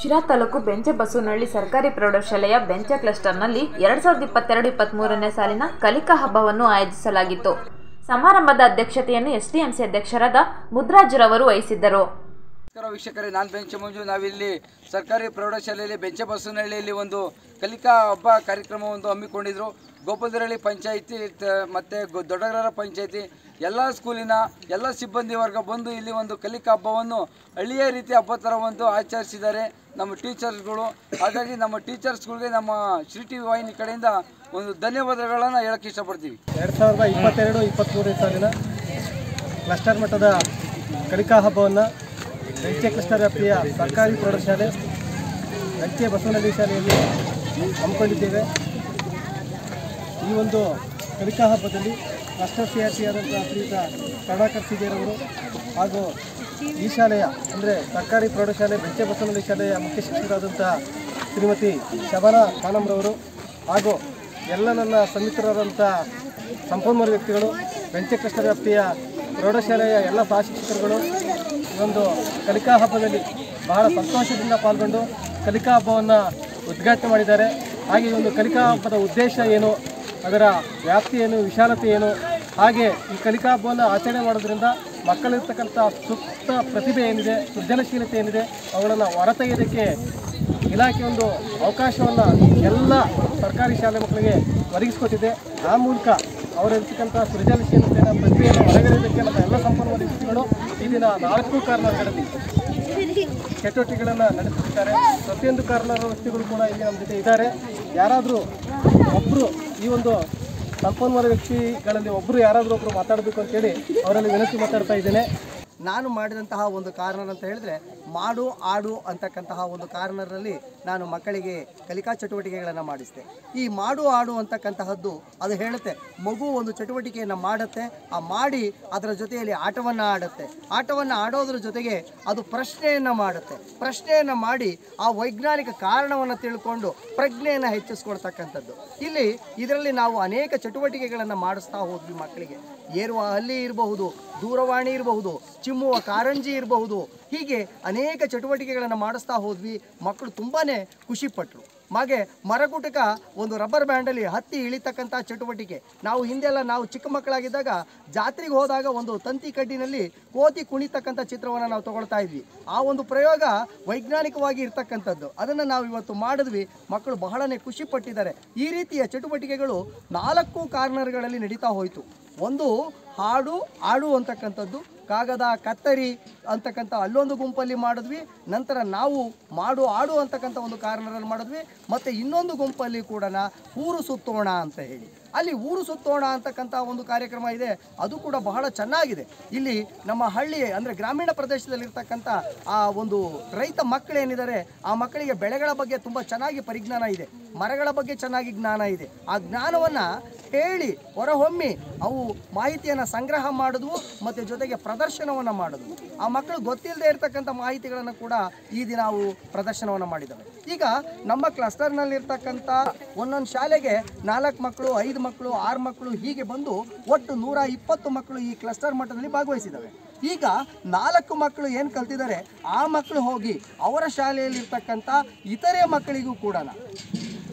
ಶಿರಾ ತಾಲೂಕು ಬೆಂಚೆ ಬಸವನಹಳ್ಳಿ ಸರ್ಕಾರಿ ಪ್ರೌಢಶಾಲೆಯ ಬೆಂಚೆ ಕ್ಲಸ್ಟರ್ನಲ್ಲಿ ಎರಡ್ ಸಾವಿರದ ಇಪ್ಪತ್ತೆರಡು ಇಪ್ಪತ್ತ್ಮೂರನೇ ಸಾಲಿನ ಕಲಿಕಾ ಹಬ್ಬವನ್ನು ಆಯೋಜಿಸಲಾಗಿತ್ತು. ಸಮಾರಂಭದ ಅಧ್ಯಕ್ಷತೆಯನ್ನು ಎಸ್ಡಿಎಂಸಿ ಅಧ್ಯಕ್ಷರಾದ ಮುದ್ರಾಜ್ರವರು ವಹಿಸಿದ್ದರು. ನಮಸ್ಕಾರ ವೀಕ್ಷಕರೇ, ನಾನು ಬೆಂಚ ಮಂಜು. ನಾವಿಲ್ಲಿ ಸರ್ಕಾರಿ ಪ್ರೌಢಶಾಲೆಯಲ್ಲಿ ಬೆಂಚ ಬಸವನಹಳ್ಳಿಯಲ್ಲಿ ಒಂದು ಕಲಿಕಾ ಹಬ್ಬ ಕಾರ್ಯಕ್ರಮವನ್ನು ಹಮ್ಮಿಕೊಂಡಿದ್ದರು ಗೋಪದರಹಳ್ಳಿ ಪಂಚಾಯಿತಿ ಮತ್ತು ದೊಡ್ಡಗರ ಪಂಚಾಯಿತಿ, ಎಲ್ಲ ಸ್ಕೂಲಿನ ಎಲ್ಲ ಸಿಬ್ಬಂದಿ ವರ್ಗ ಬಂದು ಇಲ್ಲಿ ಒಂದು ಕಲಿಕಾ ಹಬ್ಬವನ್ನು ಹಳ್ಳಿಯ ರೀತಿ ಹಬ್ಬ ಥರ ಒಂದು ಆಚರಿಸಿದ್ದಾರೆ ನಮ್ಮ ಟೀಚರ್ಸ್ಗಳು. ಹಾಗಾಗಿ ನಮ್ಮ ಟೀಚರ್ಸ್ಗಳಿಗೆ ನಮ್ಮ ಶ್ರೀ ಟಿ ವಿ ವಾಹಿನಿ ಕಡೆಯಿಂದ ಒಂದು ಧನ್ಯವಾದಗಳನ್ನು ಹೇಳಕ್ಕೆ ಇಷ್ಟಪಡ್ತೀವಿ. ಎರಡು ಸಾವಿರದ ಇಪ್ಪತ್ತೆರಡು ಇಪ್ಪತ್ತ್ಮೂರನೇ ಸಾಲಿನ ಕ್ಲಸ್ಟರ್ ಮಟ್ಟದ ಕಲಿಕಾ ಹಬ್ಬವನ್ನು ಕ್ಲಸ್ಟರ್ ವ್ಯಾಪ್ತಿಯ ಸರ್ಕಾರಿ ಪ್ರೌಢಶಾಲೆ ಬೆಂಚೆ ಬಸವನಹಳ್ಳಿ ಶಾಲೆಯಲ್ಲಿ ಹಮ್ಮಿಕೊಂಡಿದ್ದೇವೆ. ಈ ಒಂದು ಕಲಿಕಾ ಹಬ್ಬದಲ್ಲಿ ಕ್ಲಸ್ಟರ್ ಸಿ ಆರ್ ಸಿ ಆದಂಥ ಶ್ರೀಯುತ ಕರುಣಾಕರ್ ಸಿಗೇರವರು ಹಾಗೂ ಈ ಶಾಲೆಯ, ಅಂದರೆ ಸರ್ಕಾರಿ ಪ್ರೌಢಶಾಲೆ ಬೆಂಚೆ ಬಸವನಹಳ್ಳಿ ಶಾಲೆಯ ಮುಖ್ಯ ಶಿಕ್ಷಕರಾದಂಥ ಶ್ರೀಮತಿ ಶಬನಾ ಖಾನಮ್ರವರು ಹಾಗೂ ಎಲ್ಲ ನನ್ನ ಸಮಿತರಾದಂಥ ಸಂಪನ್ಮೂಲ ವ್ಯಕ್ತಿಗಳು ಕ್ಲಸ್ಟರ್ ವ್ಯಾಪ್ತಿಯ ಪ್ರೌಢಶಾಲೆಯ ಎಲ್ಲ ಸಹ ಶಿಕ್ಷಕರುಗಳು ಈ ಒಂದು ಕಲಿಕಾ ಹಬ್ಬದಲ್ಲಿ ಬಹಳ ಸಂತೋಷದಿಂದ ಪಾಲ್ಗೊಂಡು ಕಲಿಕಾ ಹಬ್ಬವನ್ನು ಉದ್ಘಾಟನೆ ಮಾಡಿದ್ದಾರೆ. ಹಾಗೆ ಒಂದು ಕಲಿಕಾ ಹಬ್ಬದ ಉದ್ದೇಶ ಏನು, ಅದರ ವ್ಯಾಪ್ತಿ ಏನು, ವಿಶಾಲತೆ ಏನು, ಹಾಗೆ ಈ ಕಲಿಕಾ ಹಬ್ಬವನ್ನು ಆಚರಣೆ ಮಾಡೋದ್ರಿಂದ ಮಕ್ಕಳಿರ್ತಕ್ಕಂಥ ಸುಪ್ತ ಪ್ರತಿಭೆ ಏನಿದೆ, ಸೃಜನಶೀಲತೆ ಏನಿದೆ, ಅವುಗಳನ್ನು ಹೊರತೆಗೆಯೋದಕ್ಕೆ ಇಲಾಖೆ ಒಂದು ಅವಕಾಶವನ್ನು ಎಲ್ಲ ಸರ್ಕಾರಿ ಶಾಲೆ ಮಕ್ಕಳಿಗೆ ಒದಗಿಸ್ಕೊಟ್ಟಿದೆ. ಆ ಮೂಲಕ ಅವರಿರ್ತಕ್ಕಂಥ ಸೃಜನಶೀಲತೆಯ ಪ್ರತಿಭೆಯನ್ನು ಹೊರಗೆಳೆಯೋದಕ್ಕೆ ನಮ್ಮ ಎಲ್ಲ ಸಂಪನ್ಮೂಲ ವ್ಯಕ್ತಿಗಳು ಈ ದಿನ ನಾಲ್ಕು ಕಾರ್ನರ್ಗಳಲ್ಲಿ ಚಟುವಟಿಕೆಗಳನ್ನು ನಡೆಸುತ್ತಿದ್ದಾರೆ. ಪ್ರತಿಯೊಂದು ಕಾರ್ನರ್ ವ್ಯಕ್ತಿಗಳು ಕೂಡ ಇಲ್ಲಿ ನಮ್ಮ ಜೊತೆ ಇದ್ದಾರೆ. ಯಾರಾದರೂ ಒಬ್ಬರು ಈ ಒಂದು ಸಂಪನ್ಮೂಲ ವ್ಯಕ್ತಿಗಳಲ್ಲಿ ಒಬ್ಬರು ಯಾರಾದರೂ ಒಬ್ಬರು ಮಾತಾಡಬೇಕು ಅಂತೇಳಿ ಅವರಲ್ಲಿ ವಿನಂತಿ ಮಾತಾಡ್ತಾ ಇದ್ದೇನೆ. ನಾನು ಮಾಡಿದಂತಹ ಒಂದು ಕಾರ್ನರ್ ಅಂತ ಹೇಳಿದ್ರೆ ಮಾಡು, ಆಡು ಅಂತಕ್ಕಂತಹ ಒಂದು ಕಾರ್ನರ್ನಲ್ಲಿ ನಾನು ಮಕ್ಕಳಿಗೆ ಕಲಿಕಾ ಚಟುವಟಿಕೆಗಳನ್ನು ಮಾಡಿಸಿದೆ. ಈ ಮಾಡು, ಆಡು ಅಂತಕ್ಕಂತಹದ್ದು ಅದು ಹೇಳುತ್ತೆ, ಮಗು ಒಂದು ಚಟುವಟಿಕೆಯನ್ನು ಮಾಡುತ್ತೆ, ಆ ಮಾಡಿ ಅದರ ಜೊತೆಯಲ್ಲಿ ಆಟವನ್ನು ಆಡುತ್ತೆ. ಆಟವನ್ನು ಆಡೋದ್ರ ಜೊತೆಗೆ ಅದು ಪ್ರಶ್ನೆಯನ್ನು ಮಾಡುತ್ತೆ. ಪ್ರಶ್ನೆಯನ್ನು ಮಾಡಿ ಆ ವೈಜ್ಞಾನಿಕ ಕಾರಣವನ್ನು ತಿಳ್ಕೊಂಡು ಪ್ರಜ್ಞೆಯನ್ನು ಹೆಚ್ಚಿಸ್ಕೊಳ್ತಕ್ಕಂಥದ್ದು. ಇಲ್ಲಿ ಇದರಲ್ಲಿ ನಾವು ಅನೇಕ ಚಟುವಟಿಕೆಗಳನ್ನು ಮಾಡಿಸ್ತಾ ಹೋದ್ವಿ ಮಕ್ಕಳಿಗೆ. ಏರುವ ಹಲ್ಲಿ ಇರಬಹುದು, ದೂರವಾಣಿ ಇರಬಹುದು, ಚಿಮ್ಮುವ ಕಾರಂಜಿ ಇರಬಹುದು ಹೀಗೆ ಅನೇಕ ಚಟುವಟಿಕೆಗಳನ್ನು ಮಾಡಿಸ್ತಾ ಹೋದ್ವಿ. ಮಕ್ಕಳು ತುಂಬಾ ಖುಷಿಪಟ್ಟರು ಹಾಗೆ ಮರಕುಟಕ ಒಂದು ರಬ್ಬರ್ ಬ್ಯಾಂಡಲ್ಲಿ ಹತ್ತಿ ಇಳಿತಕ್ಕಂಥ ಚಟುವಟಿಕೆ. ನಾವು ಹಿಂದೆಲ್ಲ ನಾವು ಚಿಕ್ಕ ಮಕ್ಕಳಾಗಿದ್ದಾಗ ಜಾತ್ರೆಗೆ ಹೋದಾಗ ಒಂದು ತಂತಿ ಕಡ್ಡಿನಲ್ಲಿ ಕೋತಿ ಕುಣಿತಕ್ಕಂಥ ಚಿತ್ರವನ್ನು ನಾವು ತಗೊಳ್ತಾ ಇದ್ವಿ. ಆ ಒಂದು ಪ್ರಯೋಗ ವೈಜ್ಞಾನಿಕವಾಗಿ ಇರ್ತಕ್ಕಂಥದ್ದು. ಅದನ್ನು ನಾವು ಇವತ್ತು ಮಾಡಿದ್ವಿ. ಮಕ್ಕಳು ಬಹಳನೇ ಖುಷಿಪಟ್ಟಿದ್ದಾರೆ. ಈ ರೀತಿಯ ಚಟುವಟಿಕೆಗಳು ನಾಲ್ಕು ಕಾರ್ನರ್ಗಳಲ್ಲಿ ನಡೀತಾ ಹೋಯಿತು. ಒಂದು ಹಾಡು ಆಡು ಅಂತಕ್ಕಂಥದ್ದು. ಕಾಗದ, ಕತ್ತರಿ ಅಂತಕ್ಕಂಥ ಅಲ್ಲೊಂದು ಗುಂಪಲ್ಲಿ ಮಾಡಿದ್ವಿ. ನಂತರ ನಾವು ಮಾಡು, ಆಡು ಅಂತಕ್ಕಂಥ ಒಂದು ಕಾರ್ನರಲ್ಲಿ ಮಾಡಿದ್ವಿ. ಮತ್ತು ಇನ್ನೊಂದು ಗುಂಪಲ್ಲಿ ಕೂಡ ಊರು ಸುತ್ತೋಣ ಅಂತ ಹೇಳಿ. ಅಲ್ಲಿ ಊರು ಸುತ್ತೋಣ ಅಂತಕ್ಕಂಥ ಒಂದು ಕಾರ್ಯಕ್ರಮ ಇದೆ. ಅದು ಕೂಡ ಬಹಳ ಚೆನ್ನಾಗಿದೆ. ಇಲ್ಲಿ ನಮ್ಮ ಹಳ್ಳಿ ಅಂದರೆ ಗ್ರಾಮೀಣ ಪ್ರದೇಶದಲ್ಲಿರ್ತಕ್ಕಂಥ ಆ ಒಂದು ರೈತ ಮಕ್ಕಳೇನಿದ್ದಾರೆ ಆ ಮಕ್ಕಳಿಗೆ ಬೆಳೆಗಳ ಬಗ್ಗೆ ತುಂಬ ಚೆನ್ನಾಗಿ ಪರಿಜ್ಞಾನ ಇದೆ. ಮರಗಳ ಬಗ್ಗೆ ಚೆನ್ನಾಗಿ ಜ್ಞಾನ ಇದೆ. ಆ ಜ್ಞಾನವನ್ನು ಹೇಳಿ, ಹೊರಹೊಮ್ಮಿ ಅವು ಮಾಹಿತಿಯನ್ನು ಸಂಗ್ರಹ ಮಾಡಿದ್ವು ಮತ್ತು ಜೊತೆಗೆ ಪ್ರದರ್ಶನವನ್ನು ಮಾಡಿದ್ವು ಆ ಮಕ್ಕಳು ಗೊತ್ತಿಲ್ಲದೆ ಇರತಕ್ಕಂಥ ಮಾಹಿತಿಗಳನ್ನು ಕೂಡ ಈ ದಿನ ಅವು ಪ್ರದರ್ಶನವನ್ನು ಮಾಡಿದ್ದಾವೆ ಈಗ ನಮ್ಮ ಕ್ಲಸ್ಟರ್ನಲ್ಲಿರ್ತಕ್ಕಂಥ ಒಂದೊಂದು ಶಾಲೆಗೆ ನಾಲ್ಕು ಮಕ್ಕಳು ಐದು ಮಕ್ಕಳು ಆರು ಮಕ್ಕಳು ಹೀಗೆ ಬಂದು ಒಟ್ಟು ನೂರ ಇಪ್ಪತ್ತು ಮಕ್ಕಳು ಈ ಕ್ಲಸ್ಟರ್ ಮಟ್ಟದಲ್ಲಿ ಭಾಗವಹಿಸಿದ್ದಾವೆ ಈಗ ನಾಲ್ಕು ಮಕ್ಕಳು ಏನು ಕಲ್ತಿದ್ದಾರೆ, ಆ ಮಕ್ಕಳು ಹೋಗಿ ಅವರ ಶಾಲೆಯಲ್ಲಿರ್ತಕ್ಕಂಥ ಇತರೆ ಮಕ್ಕಳಿಗೂ ಕೂಡ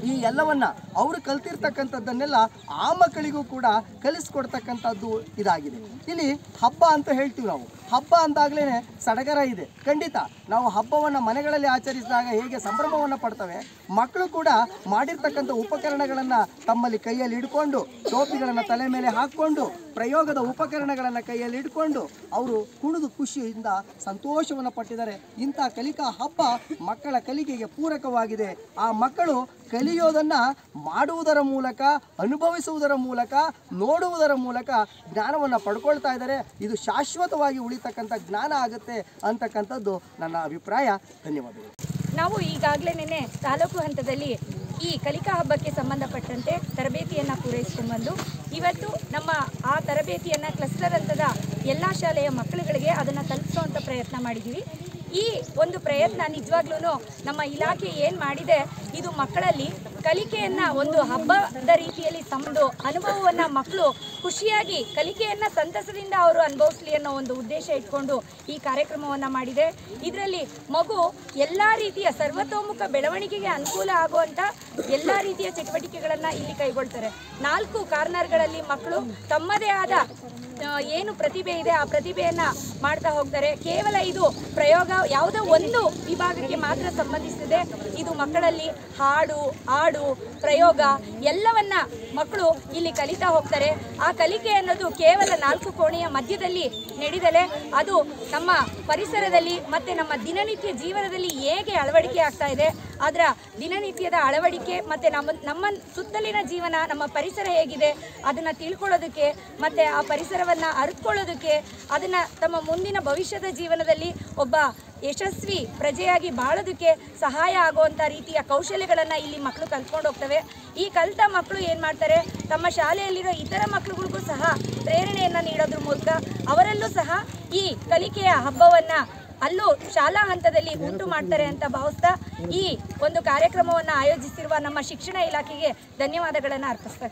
ಈ ಎಲ್ಲವನ್ನ ಅವರು ಕಲ್ತಿರ್ತಕ್ಕಂಥದ್ದನ್ನೆಲ್ಲ ಆ ಮಕ್ಕಳಿಗೂ ಕೂಡ ಕಲಿಸ್ಕೊಡ್ತಕ್ಕಂಥದ್ದು ಇದಾಗಿದೆ. ಇಲ್ಲಿ ಹಬ್ಬ ಅಂತ ಹೇಳ್ತೀವಿ ನಾವು. ಹಬ್ಬ ಅಂದಾಗಲೇ ಸಡಗರ ಇದೆ. ಖಂಡಿತ ನಾವು ಹಬ್ಬವನ್ನು ಮನೆಗಳಲ್ಲಿ ಆಚರಿಸಿದಾಗ ಹೇಗೆ ಸಂಭ್ರಮವನ್ನು ಪಡ್ತವೆ ಮಕ್ಕಳು ಕೂಡ ಮಾಡಿರ್ತಕ್ಕಂಥ ಉಪಕರಣಗಳನ್ನು ತಮ್ಮಲ್ಲಿ ಕೈಯಲ್ಲಿ ಹಿಡ್ಕೊಂಡು, ಟೋಪಿಗಳನ್ನು ತಲೆ ಮೇಲೆ ಹಾಕ್ಕೊಂಡು ಪ್ರಯೋಗದ ಉಪಕರಣಗಳನ್ನು ಕೈಯಲ್ಲಿ ಇಟ್ಕೊಂಡು ಅವರು ಕುಣಿದು ಖುಷಿಯಿಂದ ಸಂತೋಷವನ್ನು ಪಟ್ಟಿದ್ದಾರೆ. ಇಂಥ ಕಲಿಕಾ ಹಬ್ಬ ಮಕ್ಕಳ ಕಲಿಕೆಗೆ ಪೂರಕವಾಗಿದೆ. ಆ ಮಕ್ಕಳು ಕಲಿಯೋದನ್ನು ಮಾಡುವುದರ ಮೂಲಕ, ಅನುಭವಿಸುವುದರ ಮೂಲಕ, ನೋಡುವುದರ ಮೂಲಕ ಜ್ಞಾನವನ್ನು ಪಡ್ಕೊಳ್ತಾ ಇದ್ದಾರೆ. ಇದು ಶಾಶ್ವತವಾಗಿ ಉಳಿತಕ್ಕಂಥ ಜ್ಞಾನ ಆಗುತ್ತೆ ಅಂತಕ್ಕಂಥದ್ದು ನನ್ನ ಅಭಿಪ್ರಾಯ. ಧನ್ಯವಾದಗಳು. ನಾವು ಈಗಾಗಲೇ ತಾಲೂಕು ಹಂತದಲ್ಲಿ ಈ ಕಲಿಕಾ ಹಬ್ಬಕ್ಕೆ ಸಂಬಂಧಪಟ್ಟಂತೆ ತರಬೇತಿಯನ್ನು ಪೂರೈಸಿಕೊಂಡು ಬಂದು, ಇವತ್ತು ನಮ್ಮ ತರಬೇತಿಯನ್ನು ಕ್ಲಸ್ಟರ್ ಹಂತದ ಎಲ್ಲ ಶಾಲೆಯ ಮಕ್ಕಳುಗಳಿಗೆ ಅದನ್ನು ತಲುಪಿಸುವಂಥ ಪ್ರಯತ್ನ ಮಾಡಿದ್ದೀವಿ ಈ ಒಂದು ಪ್ರಯತ್ನ ನಿಜವಾಗ್ಲೂ ನಮ್ಮ ಇಲಾಖೆ ಏನು ಮಾಡಿದೆ ಇದು ಮಕ್ಕಳಲ್ಲಿ ಕಲಿಕೆಯನ್ನ ಒಂದು ಹಬ್ಬದ ರೀತಿಯಲ್ಲಿ ತಮ್ಮದು ಅನುಭವವನ್ನ ಮಕ್ಕಳು ಖುಷಿಯಾಗಿ ಕಲಿಕೆಯನ್ನ ಸಂತಸದಿಂದ ಅವರು ಅನುಭವಿಸಲಿ ಅನ್ನೋ ಒಂದು ಉದ್ದೇಶ ಇಟ್ಕೊಂಡು ಈ ಕಾರ್ಯಕ್ರಮವನ್ನ ಮಾಡಿದೆ. ಇದರಲ್ಲಿ ಮಗು ಎಲ್ಲ ರೀತಿಯ ಸರ್ವತೋಮುಖ ಬೆಳವಣಿಗೆಗೆ ಅನುಕೂಲ ಆಗುವಂತ ಎಲ್ಲ ರೀತಿಯ ಚಟುವಟಿಕೆಗಳನ್ನ ಇಲ್ಲಿ ಕೈಗೊಳ್ತಾರೆ. ನಾಲ್ಕು ಕಾರ್ನರ್ಗಳಲ್ಲಿ ಮಕ್ಕಳು ತಮ್ಮದೇ ಆದ ಏನು ಪ್ರತಿಭೆ ಇದೆ ಆ ಪ್ರತಿಭೆಯನ್ನ ಮಾಡ್ತಾ ಹೋಗ್ತಾರೆ. ಕೇವಲ ಇದು ಪ್ರಯೋಗ, ಯಾವುದೋ ಒಂದು ವಿಭಾಗಕ್ಕೆ ಮಾತ್ರ ಸಂಬಂಧಿಸಿದೆ. ಇದು ಮಕ್ಕಳಲ್ಲಿ ಹಾಡು ಹಾಡು, ಪ್ರಯೋಗ ಎಲ್ಲವನ್ನ ಮಕ್ಕಳು ಇಲ್ಲಿ ಕಲಿತಾ ಹೋಗ್ತಾರೆ. ಆ ಕಲಿಕೆ ಅನ್ನೋದು ಕೇವಲ ನಾಲ್ಕು ಕೋಣೆಯ ಮಧ್ಯದಲ್ಲಿ ನಡೆದಲೆ ಅದು ನಮ್ಮ ಪರಿಸರದಲ್ಲಿ ಮತ್ತು ನಮ್ಮ ದಿನನಿತ್ಯ ಜೀವನದಲ್ಲಿ ಹೇಗೆ ಅಳವಡಿಕೆ ಆಗ್ತಾ ಇದೆ, ಅದರ ದಿನನಿತ್ಯದ ಅಳವಡಿಕೆ ಮತ್ತು ನಮ್ಮ ನಮ್ಮ ಸುತ್ತಲಿನ ಜೀವನ, ನಮ್ಮ ಪರಿಸರ ಹೇಗಿದೆ, ಅದನ್ನು ತಿಳ್ಕೊಳ್ಳೋದಕ್ಕೆ ಮತ್ತು ಆ ಪರಿಸರವನ್ನು ಅರಿತ್ಕೊಳ್ಳೋದಕ್ಕೆ, ಅದನ್ನು ತಮ್ಮ ಮುಂದಿನ ಭವಿಷ್ಯದ ಜೀವನದಲ್ಲಿ ಒಬ್ಬ ಯಶಸ್ವಿ, ಪ್ರಜೆಯಾಗಿ ಬಾಳೋದಕ್ಕೆ ಸಹಾಯ ಆಗುವಂಥ ರೀತಿಯ ಕೌಶಲ್ಯಗಳನ್ನು ಇಲ್ಲಿ ಮಕ್ಕಳು ಕಲ್ತ್ಕೊಂಡು ಹೋಗ್ತವೆ. ಈ ಕಲಿತ ಮಕ್ಕಳು ಏನು ಮಾಡ್ತಾರೆ? ತಮ್ಮ ಶಾಲೆಯಲ್ಲಿರೋ ಇತರ ಮಕ್ಕಳುಗಳಿಗೂ ಸಹ ಪ್ರೇರಣೆಯನ್ನು ನೀಡೋದ್ರ ಮೂಲಕ ಅವರಲ್ಲೂ ಸಹ ಈ ಕಲಿಕೆಯ ಹಬ್ಬವನ್ನು ಅಲ್ಲೂ ಶಾಲಾ ಹಂತದಲ್ಲಿ ಉಂಟು ಮಾಡ್ತಾರೆ ಅಂತ ಭಾವಿಸ್ತಾ ಈ ಒಂದು ಕಾರ್ಯಕ್ರಮವನ್ನು ಆಯೋಜಿಸಿರುವ ನಮ್ಮ ಶಿಕ್ಷಣ ಇಲಾಖೆಗೆ ಧನ್ಯವಾದಗಳನ್ನು ಅರ್ಪಿಸ್ತಾ